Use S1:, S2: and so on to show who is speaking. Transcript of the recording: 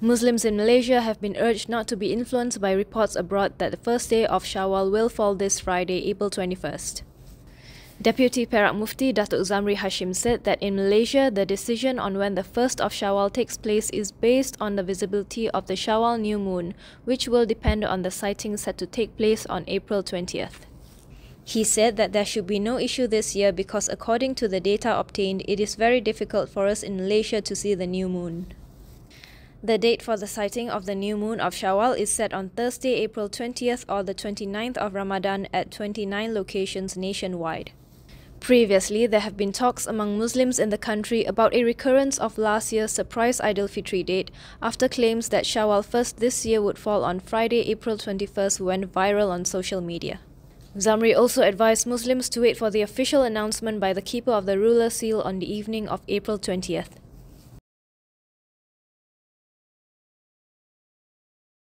S1: Muslims in Malaysia have been urged not to be influenced by reports abroad that the first day of Shawwal will fall this Friday, April 21st. Deputy Perak Mufti Datuk Zamri Hashim said that in Malaysia, the decision on when the first of Shawwal takes place is based on the visibility of the Shawwal new moon, which will depend on the sighting set to take place on April 20th. He said that there should be no issue this year because according to the data obtained, it is very difficult for us in Malaysia to see the new moon. The date for the sighting of the new moon of Shawwal is set on Thursday, April 20th or the 29th of Ramadan at 29 locations nationwide. Previously, there have been talks among Muslims in the country about a recurrence of last year's surprise Aidilfitri date after claims that Shawwal 1st this year would fall on Friday, April 21st went viral on social media. Zamri also advised Muslims to wait for the official announcement by the keeper of the ruler seal on the evening of April 20th.